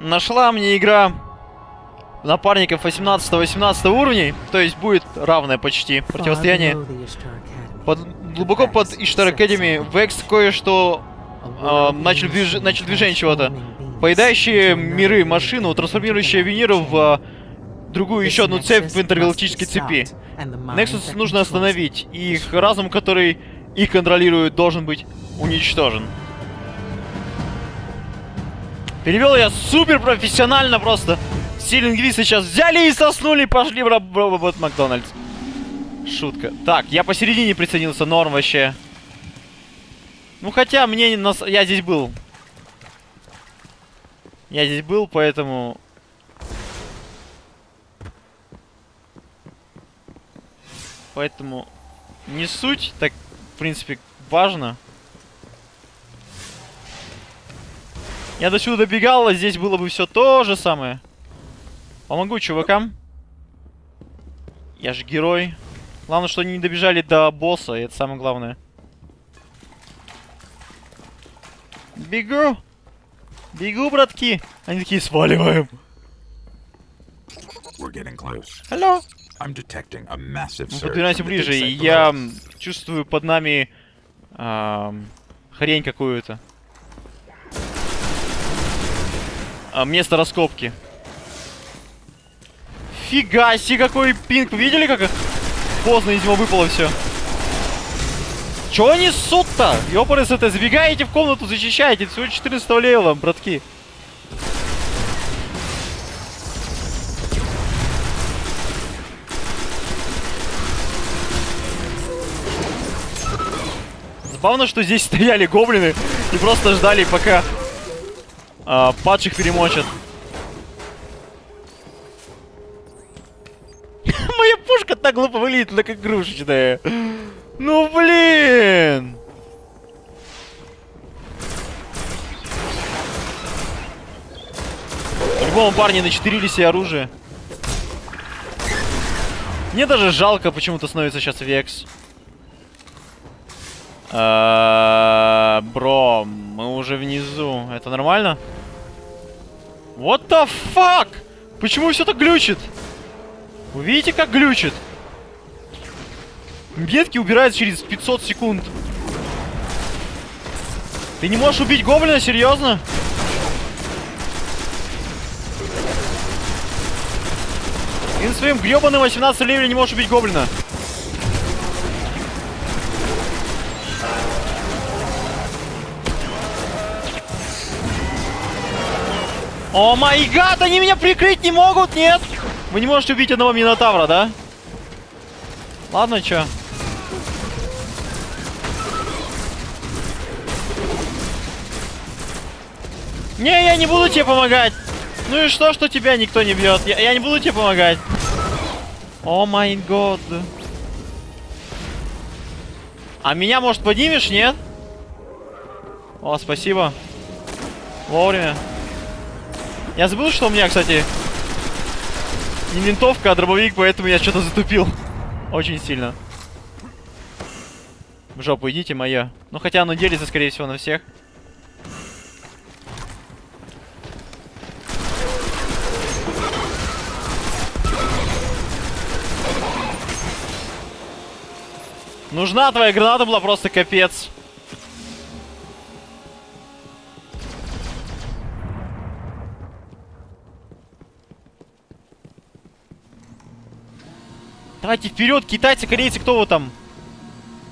Нашла мне игра напарников 18-18 уровней, то есть будет равное почти противостояние. Под, глубоко под Иштар Академи в Экс кое-что э, начали, движ... начали движение чего-то. Поедающие миры машину, трансформирующие Венеру в э, другую еще одну цепь в интергалактической цепи. Nexus нужно остановить, и их разум, который их контролирует, должен быть уничтожен. Перевел я супер профессионально просто. Все лингвисты сейчас взяли и соснули, пошли в работать Макдональдс. Шутка. Так, я посередине приценился, норм вообще. Ну хотя мне нас... я здесь был. Я здесь был, поэтому... Поэтому не суть, так, в принципе, важно. Я до сюда добегал, а здесь было бы все то же самое. Помогу чувакам. Я же герой. Главное, что они не добежали до босса, и это самое главное. Бегу! Бегу, братки! Они такие, сваливаем. Алло! Мы подбираемся ближе, и я чувствую под нами эм, хрень какую-то. А, место раскопки. Фига себе, какой пинг. Видели, как поздно из него выпало все? Чего они несут-то? Ёпарес это, забегаете в комнату, защищаете. Всего 14 левела, братки. Забавно, что здесь стояли гоблины и просто ждали, пока а, падших перемочат. Моя пушка так глупо выглядит, она как игрушечная. Ну блин! По-любому парни начетырили себе оружие. Мне даже жалко почему-то становится сейчас Векс. А, бро, мы уже внизу. Это нормально? What the fuck? Почему все так глючит? Вы видите, как глючит? Метки убираются через 500 секунд. Ты не можешь убить гоблина, серьезно? Ты на своем гребаном 18 левеле не можешь убить гоблина. О май гад, они меня прикрыть не могут, нет? Вы не можете убить одного Минотавра, да? Ладно, чё? Не, я не буду тебе помогать. Ну и что, что тебя никто не бьет? Я, я не буду тебе помогать. О май год. А меня, может, поднимешь, нет? О, спасибо. Вовремя. Я забыл, что у меня, кстати, не винтовка, а дробовик, поэтому я что-то затупил. Очень сильно. В жопу идите, моя. Ну, хотя оно делится, скорее всего, на всех. Нужна твоя граната была просто капец. Давайте вперед, китайцы, корейцы, кто вы там?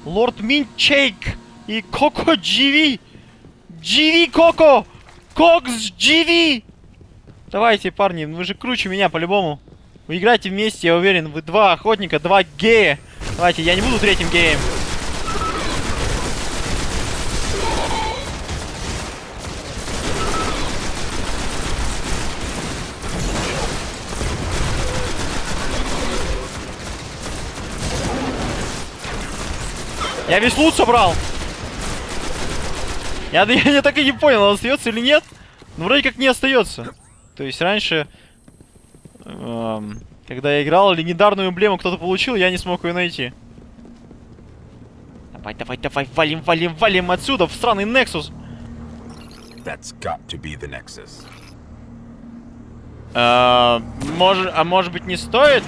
Лорд Минчейк и Коко Дживи. Дживи Коко. Кокс Дживи. Давайте, парни, вы же круче меня по-любому. Вы играете вместе, я уверен. Вы два охотника, два гея. Давайте, я не буду третьим геем. Я весь лут собрал. Я, я, я так и не понял, он остается или нет. Ну, вроде как не остается. То есть раньше, эм, когда я играл, легендарную эмблему кто-то получил, я не смог ее найти. Давай, давай, давай, валим, валим, валим отсюда, в странный Nexus. That's got to be the Nexus. А, может, а может быть не стоит?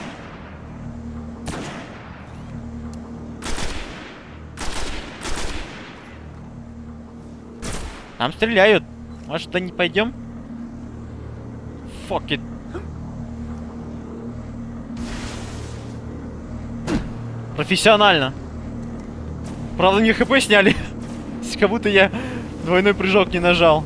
Нам стреляют. Может, да не пойдем? Fuck it. Профессионально. Правда, мне хп сняли. как будто я двойной прыжок не нажал.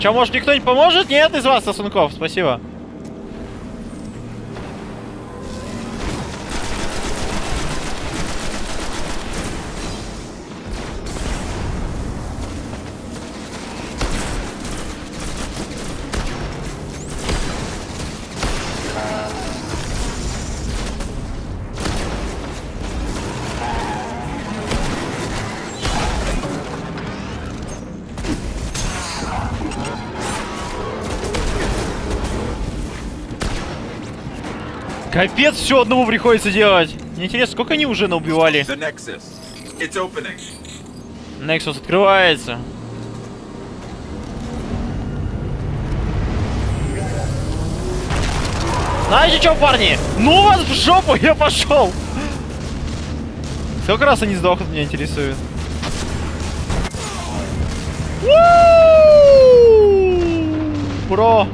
Че, может, никто не поможет? Нет, из вас, сосунков, спасибо. Капец, все одному приходится делать. Мне интересно, сколько они уже наубивали? Nexus открывается. Знаете что, парни? Ну вас в жопу, я пошел. Сколько раз они сдохнут, меня интересует. Бро.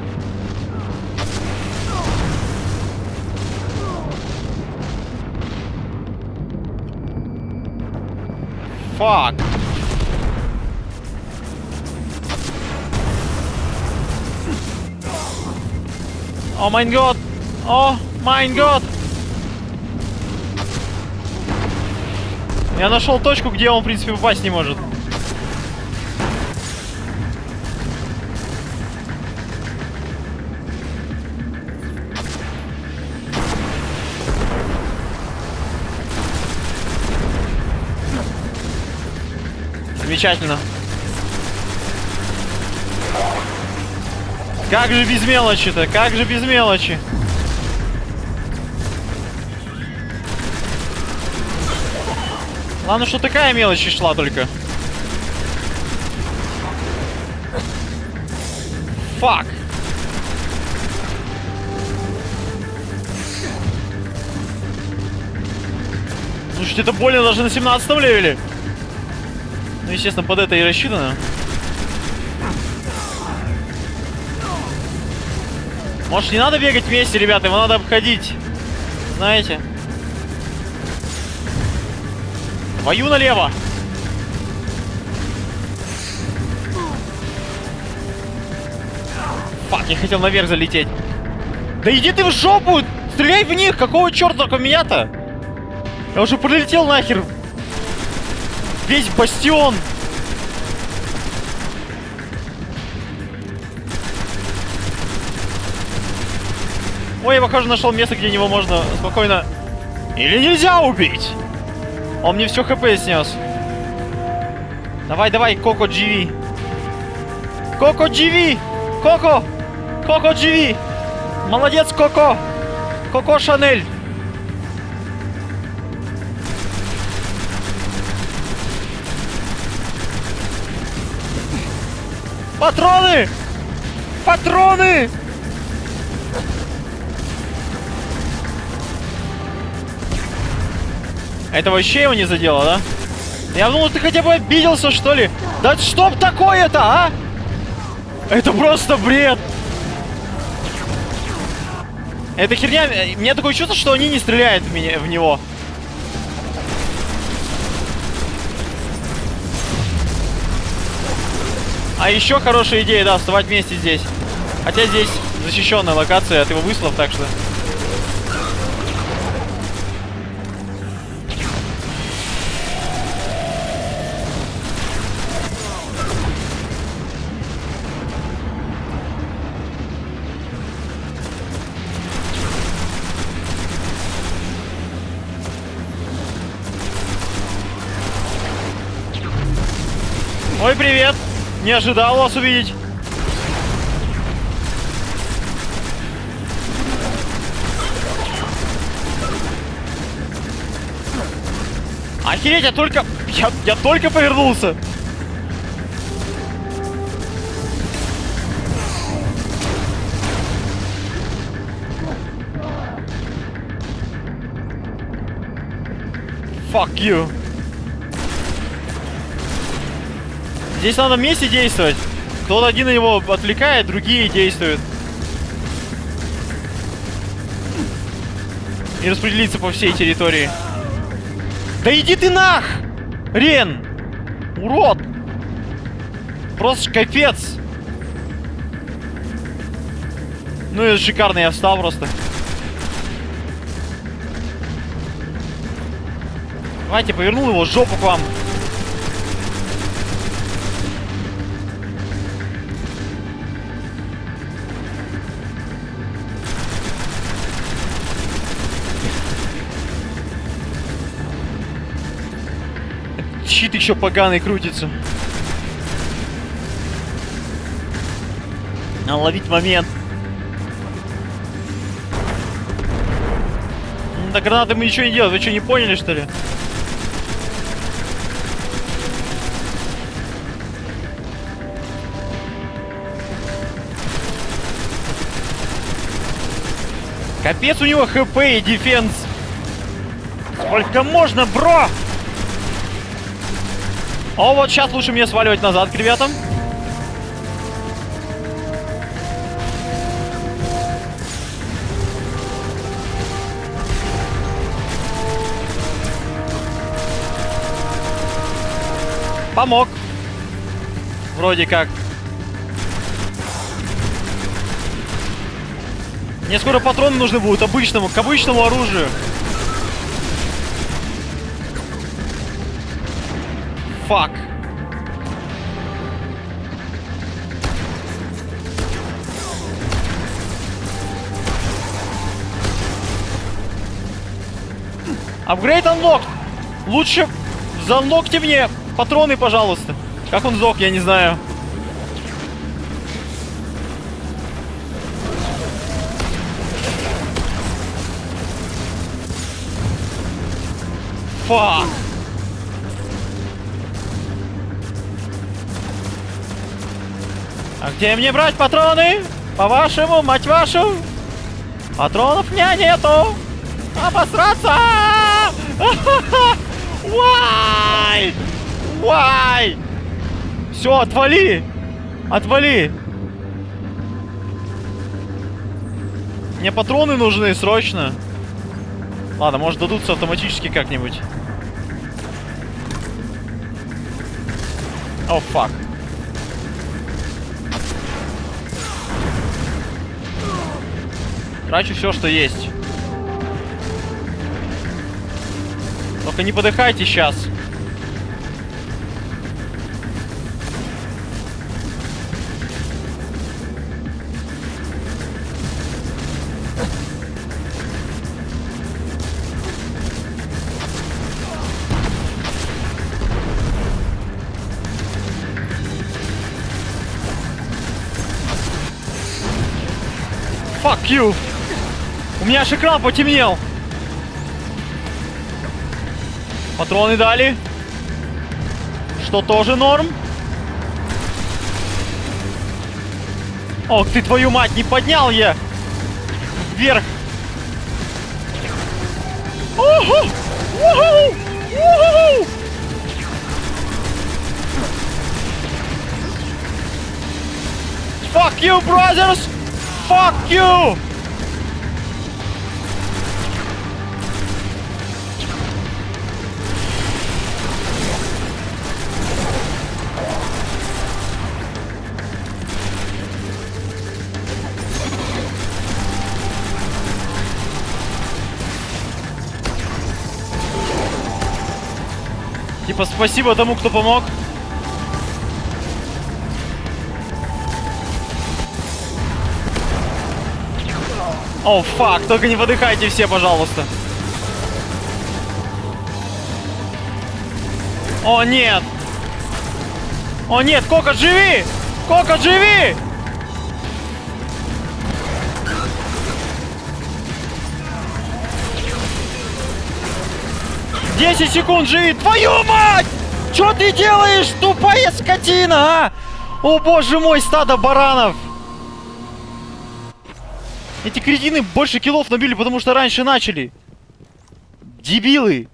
Fuck. Oh mein Gott! Oh mein Gott! Я нашел точку, где он, в принципе, попасть не может. Замечательно. Как же без мелочи-то? Как же без мелочи? Ладно, что такая мелочь шла только. Фак. Слушайте, это больно даже на 17 левеле. Ну, естественно, под это и рассчитано. Может, не надо бегать вместе, ребята, его надо обходить. Знаете? Твою налево! Фак, я хотел наверх залететь. Да иди ты в жопу! Стреляй в них! Какого черта только меня-то? Я уже пролетел нахер Весь бастион! Ой, я, похоже, нашел место, где него можно спокойно... Или нельзя убить! Он мне все хп снес. Давай, давай, Коко GV. Коко GV! Коко! Коко GV! Молодец, Коко! Коко Шанель! Патроны! Патроны! Это вообще его не задело, да? Я думал, ты хотя бы обиделся, что ли? Да что такое-то, а? Это просто бред! Эта херня... У меня такое чувство, что они не стреляют в, меня, в него. А еще хорошая идея, да, вставать вместе здесь. Хотя здесь защищенная локация от его выстрелов, так что... Не ожидал вас увидеть. Охереть, я только... Я, я только повернулся. Fuck you. Здесь надо вместе действовать. Кто-то один его отвлекает, другие действуют. И распределиться по всей территории. Да иди ты нах! Рен! Урод! Просто капец! Ну и шикарно я встал просто. Давайте, повернул его жопу к вам. Еще поганый крутится. Надо ловить момент. Да гранаты мы ничего не делаем. Вы что, не поняли, что ли? Капец у него хп и дефенс. Сколько можно, бро? О, вот сейчас лучше мне сваливать назад к ребятам. Помог. Вроде как. Мне скоро патроны нужны будут обычному, к обычному оружию. Фак. Апгрейд unlocked. Лучше занлокте мне патроны, пожалуйста. Как он сдох, я не знаю. Фак. Где мне брать патроны? По-вашему, мать вашу? Патронов у меня нету. Обосраться! Вай! Вай! Все, отвали! Отвали! Мне патроны нужны срочно. Ладно, может дадутся автоматически как-нибудь. О, oh, фак. Трачу все, что есть. Только не подыхайте сейчас. Fuck you! Меня аж экран потемнел. Патроны дали. Что тоже норм. Ох ты, твою мать, не поднял я. Вверх. Fuck you, brothers! Fuck you! Типа спасибо тому, кто помог. О, фак, только не подыхайте все, пожалуйста. О, нет. О, нет, Кока, живи! Кока, живи! 10 секунд живи! Твою мать! Что ты делаешь, тупая скотина, а? О боже мой, стадо баранов! Эти кретины больше киллов набили, потому что раньше начали. Дебилы!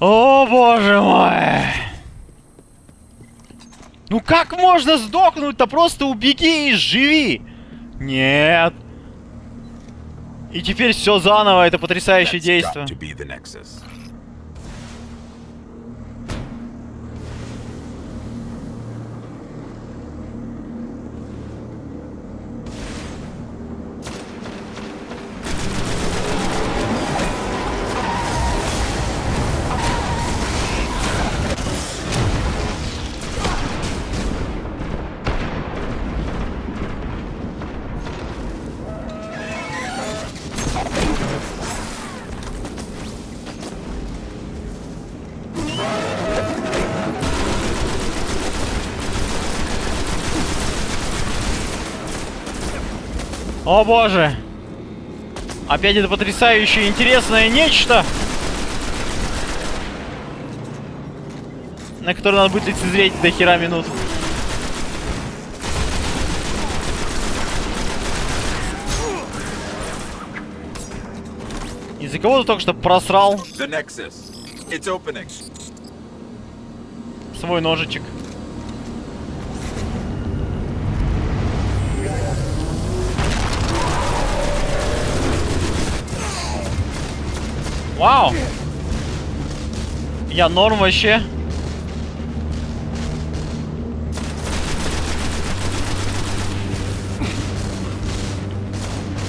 О, боже мой! Ну как можно сдохнуть-то? Просто убеги и живи! Нет! И теперь все заново, это потрясающее действие. О боже! Опять это потрясающее интересное нечто! На которое надо будет лицезреть до хера минут. Из-за кого ты только что просрал? Свой ножичек. Вау! Я норм вообще.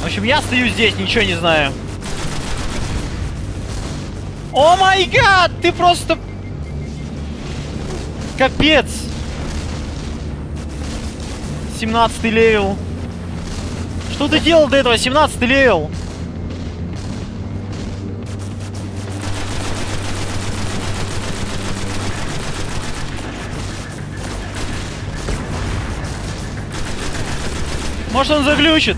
В общем, я стою здесь, ничего не знаю. Oh my God! Ты просто... Капец! 17 level. Что ты делал до этого? 17 level. Может он заглючит?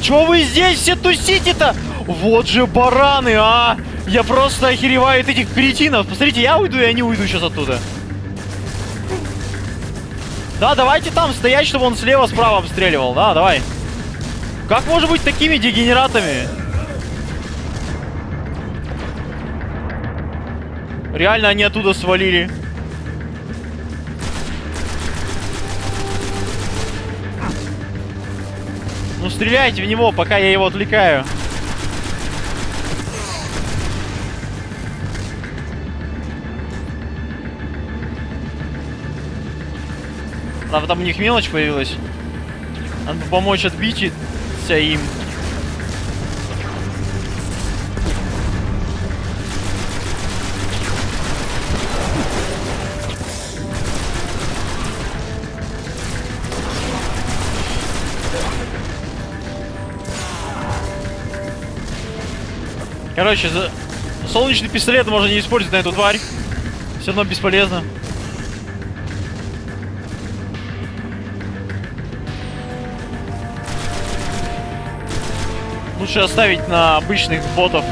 Чё вы здесь все тусите-то? Вот же бараны, а! Я просто охереваю от этих кретинов. Посмотрите, я уйду, и они уйду сейчас оттуда. Да, давайте там стоять, чтобы он слева-справа обстреливал. Да, давай. Как может быть такими дегенератами? Реально они оттуда свалили. Ну стреляйте в него, пока я его отвлекаю. Правда, там у них мелочь появилась. Надо помочь отбить им. Короче, за... солнечный пистолет можно не использовать на эту тварь. Все равно бесполезно. Лучше оставить на обычных ботов.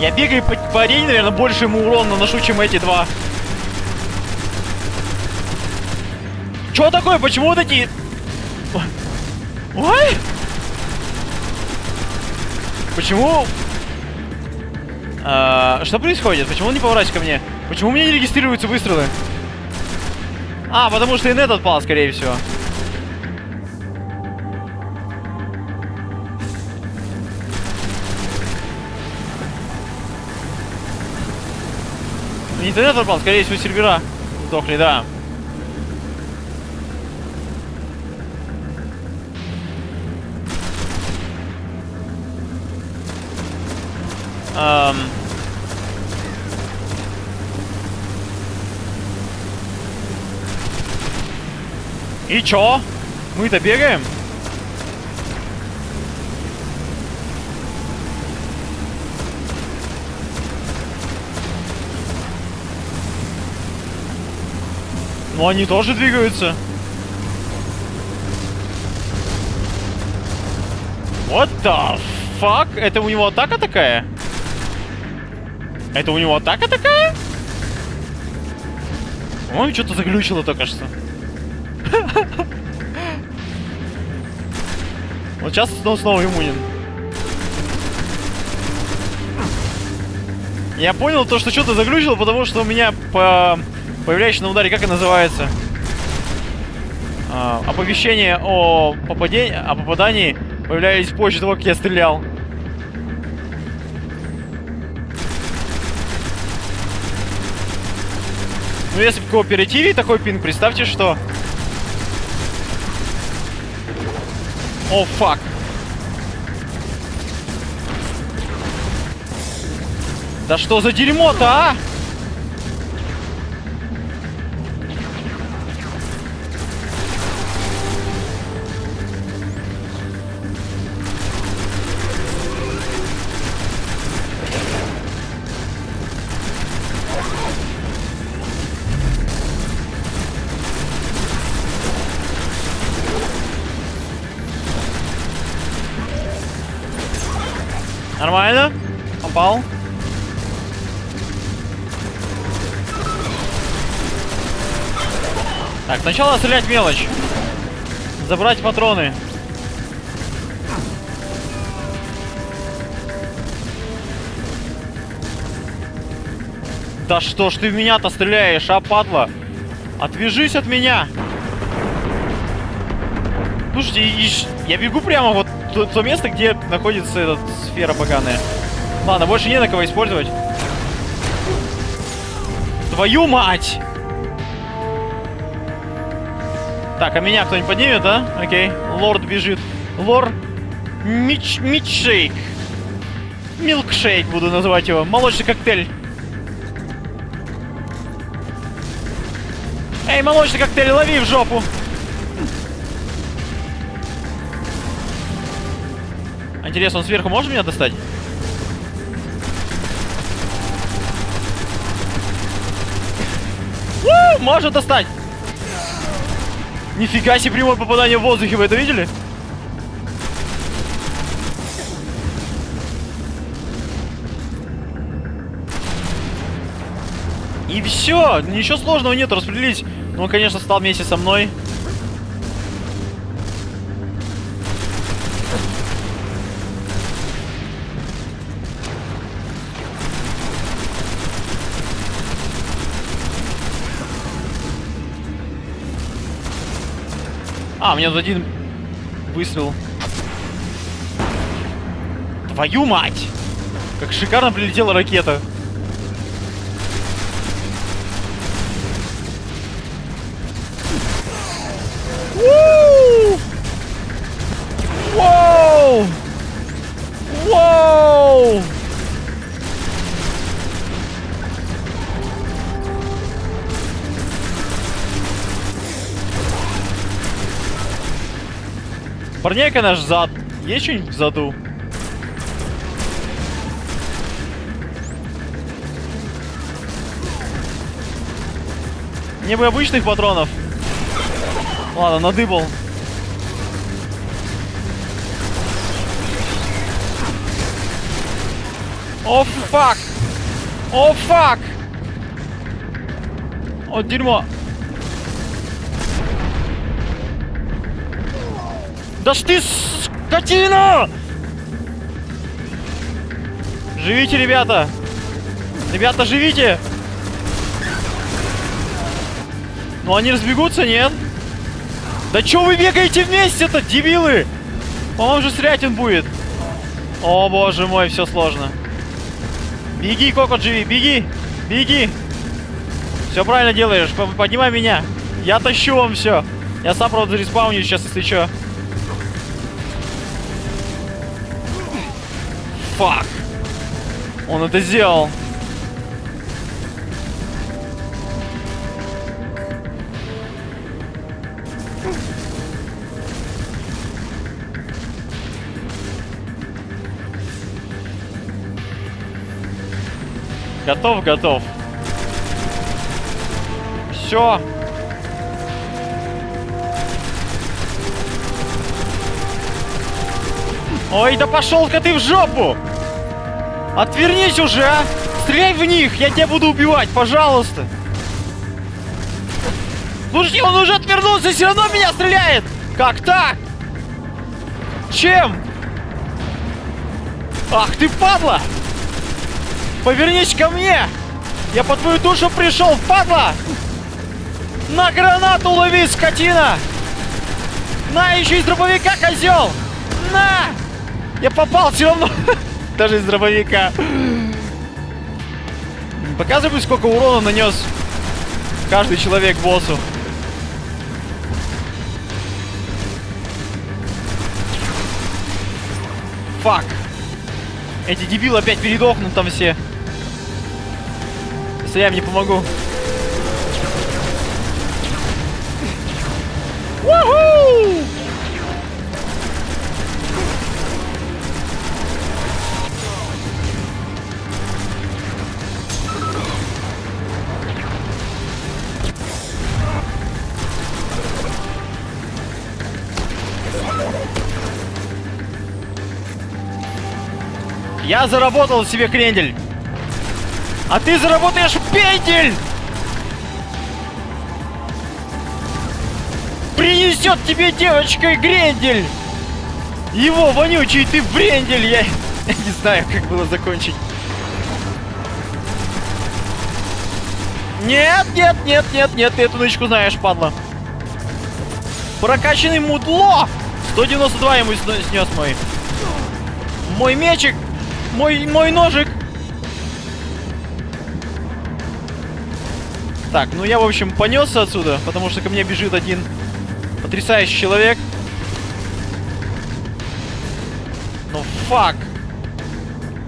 Я бегаю по, по арене, наверное, больше ему урон наношу, чем эти два. Чё такое? Почему вот эти Ой! Почему... А, что происходит? Почему он не поворачивается ко мне? Почему у меня не регистрируются выстрелы? А, потому что инет отпал, скорее всего. Интернет отпал, скорее всего, сервера сдохли, да. Эм... И чё? Мы-то бегаем? Ну они тоже двигаются. What the fuck? Это у него атака такая? Это у него атака такая? Ой, что-то заглючило только что. Вот сейчас он снова иммунен. Я понял то, что что-то заглючило, потому что у меня по появляющийся на ударе, как это называется? А, оповещение о попадении, о попадании появлялись позже того, как я стрелял. Ну, если в кооперативе такой пинг, представьте, что... О, фак. Да что за дерьмо-то, а? Сначала стрелять мелочь. Забрать патроны. Да что ж ты в меня-то стреляешь, а, падла? Отвяжись от меня! Слушайте, я бегу прямо вот то, то место, где находится эта сфера поганая. Ладно, больше не на кого использовать. Твою мать! Так, а меня кто-нибудь поднимет, а? Окей. Лорд бежит. Лорд Мич... Мичшейк. Милкшейк буду называть его. Молочный коктейль. Эй, молочный коктейль, лови в жопу. Интересно, он сверху может меня достать? У, может достать! Нифига себе прямое попадание в воздухе, вы это видели? И все, ничего сложного нет, распределить. Ну, он, конечно, стал вместе со мной. А, меня тут один выстрел. Твою мать! Как шикарно прилетела ракета. Парняйка наш зад. Есть что-нибудь заду? Мне бы обычных патронов. Ладно, надыбал. О, фак! О, фак! О, дерьмо! Да ж ты, скотина! Живите, ребята! Ребята, живите! Ну они разбегутся, нет? Да чё вы бегаете вместе-то, дебилы? По-моему, же срятин будет. О, боже мой, все сложно. Беги, Коко, живи, беги! Беги! Все правильно делаешь, поднимай меня. Я тащу вам все. Я сам, правда, респауню сейчас, если что. Фак. Он это сделал. Готов, готов. Все. Ой, да пошел-ка ты в жопу! Отвернись уже, а! Стреляй в них, я тебя буду убивать, пожалуйста! Слушайте, он уже отвернулся, все равно меня стреляет! Как так? Чем? Ах ты падла! Повернись ко мне! Я по твою душу пришел, падла! На гранату лови, скотина! На, еще из дробовика, козел! На! Я попал все равно! Даже из дробовика. Показывай, сколько урона нанес каждый человек боссу. Фак. Эти дебилы опять передохнут там все. Если я им не помогу. Уху! Заработал себе крендель. А ты заработаешь пендель! Принесет тебе девочка Грендель! Его вонючий ты брендель! Я, я не знаю, как было закончить. Нет, нет, нет, нет, нет, ты эту нычку знаешь, падла. Прокачанный мудло! 192 ему снес мой. Мой мечик! Мой, мой ножик! Так, ну я, в общем, понесся отсюда, потому что ко мне бежит один потрясающий человек. Ну, фак.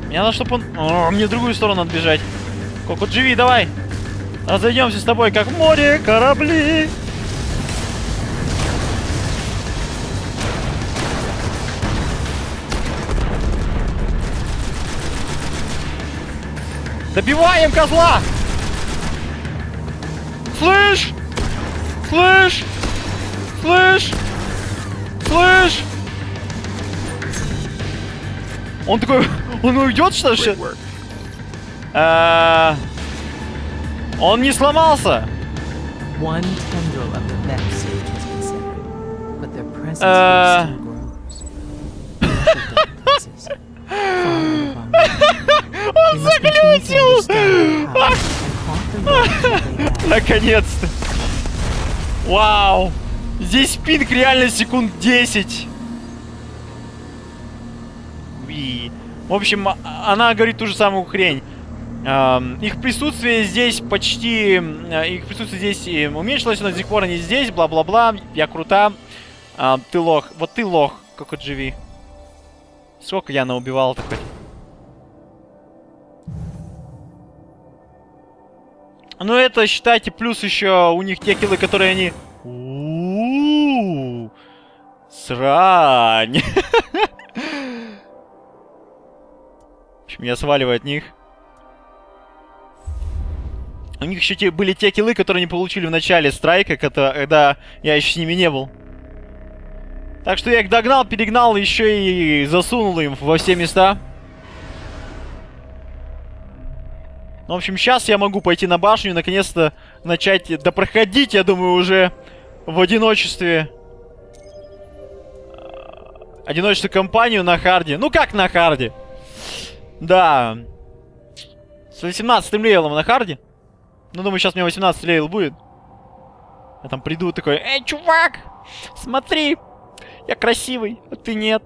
Мне надо, чтобы он... О, мне в другую сторону надо бежать. Коко, живи, давай. Разойдемся с тобой, как море корабли. Добиваем козла! Слышь! Слышь! Слышь! Слышь! Он такой... Он уйдет, что ли? А, он не сломался. Uh... Он заглючил! Наконец-то! Вау! Здесь пинг реально секунд 10. И, в общем, а, она говорит ту же самую хрень. Их присутствие здесь почти... А, их присутствие здесь уменьшилось, но до сих пор они здесь, бла-бла-бла. Я крута. Ты лох. Вот ты лох, как от живи. Сколько я наубивал Ну это, считайте, плюс еще у них те киллы, которые они... У Срань. В общем, я от них. У них еще те, были те киллы, которые они получили в начале страйка, когда я еще с ними не был. Так что я их догнал, перегнал, еще и засунул им во все места. Ну, в общем, сейчас я могу пойти на башню и наконец-то начать допроходить, я думаю, уже в одиночестве. Одиночную компанию на харде. Ну, как на харде? Да. С 18 левелом на харде. Ну, думаю, сейчас у меня 18 level будет. Я там приду такой, эй, чувак, смотри, я красивый, а ты нет.